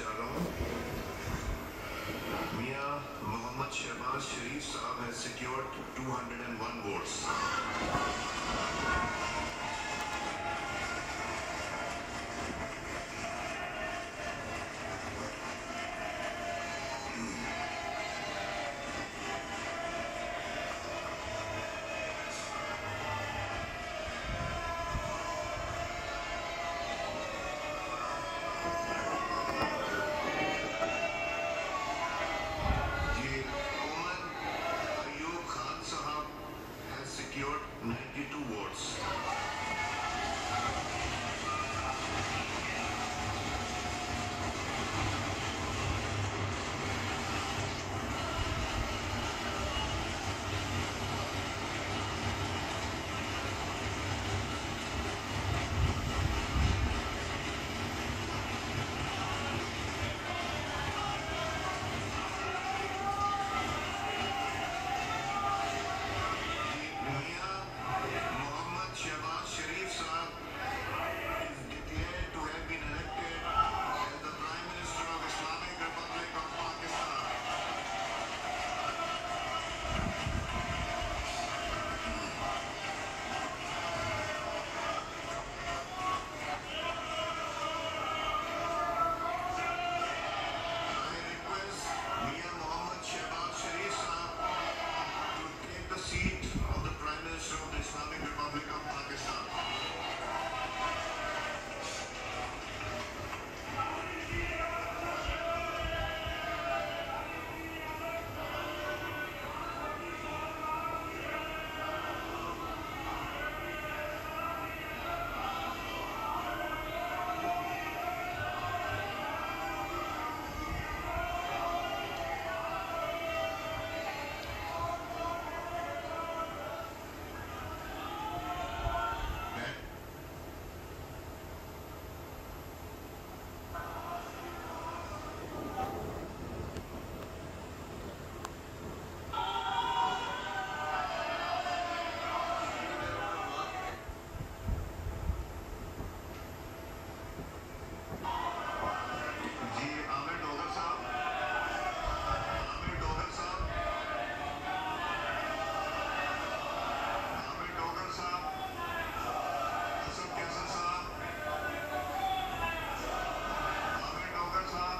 जा रहा हूँ मियाँ मोहम्मद शहबाज शरीफ साहब है सिक्योर्ड 201 वोट्स secured 92 votes.